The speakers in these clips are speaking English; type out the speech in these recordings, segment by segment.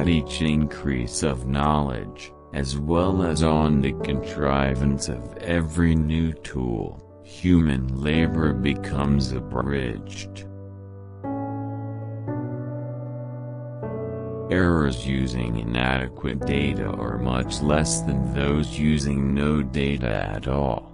at each increase of knowledge, as well as on the contrivance of every new tool, human labor becomes abridged. Errors using inadequate data are much less than those using no data at all.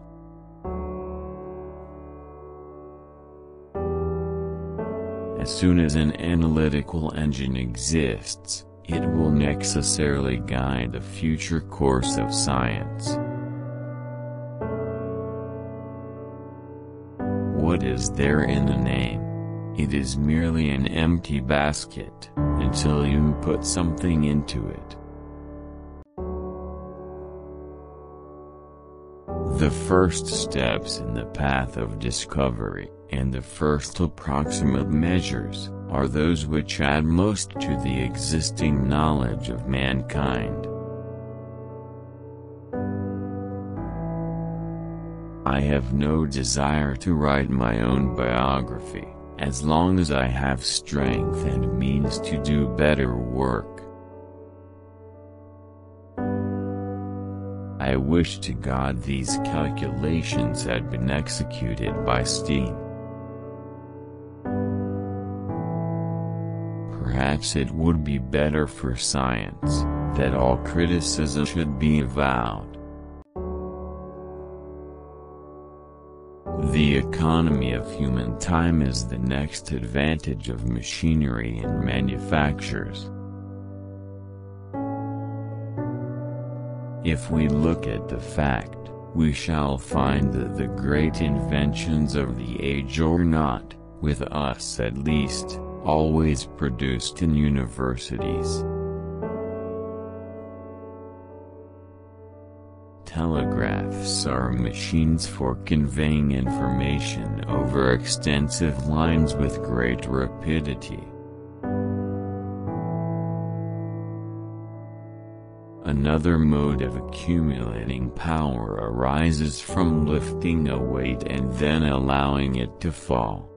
As soon as an analytical engine exists, it will necessarily guide the future course of science. What is there in the name? It is merely an empty basket, until you put something into it. The first steps in the path of discovery, and the first approximate measures, are those which add most to the existing knowledge of mankind. I have no desire to write my own biography as long as I have strength and means to do better work. I wish to God these calculations had been executed by steam. Perhaps it would be better for science, that all criticism should be avowed. The economy of human time is the next advantage of machinery and manufactures. If we look at the fact, we shall find that the great inventions of the age are not, with us at least, always produced in universities. Telegraphs are machines for conveying information over extensive lines with great rapidity. Another mode of accumulating power arises from lifting a weight and then allowing it to fall.